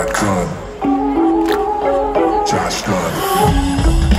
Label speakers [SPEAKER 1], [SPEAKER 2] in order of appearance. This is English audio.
[SPEAKER 1] Shotgun. Josh Gunn.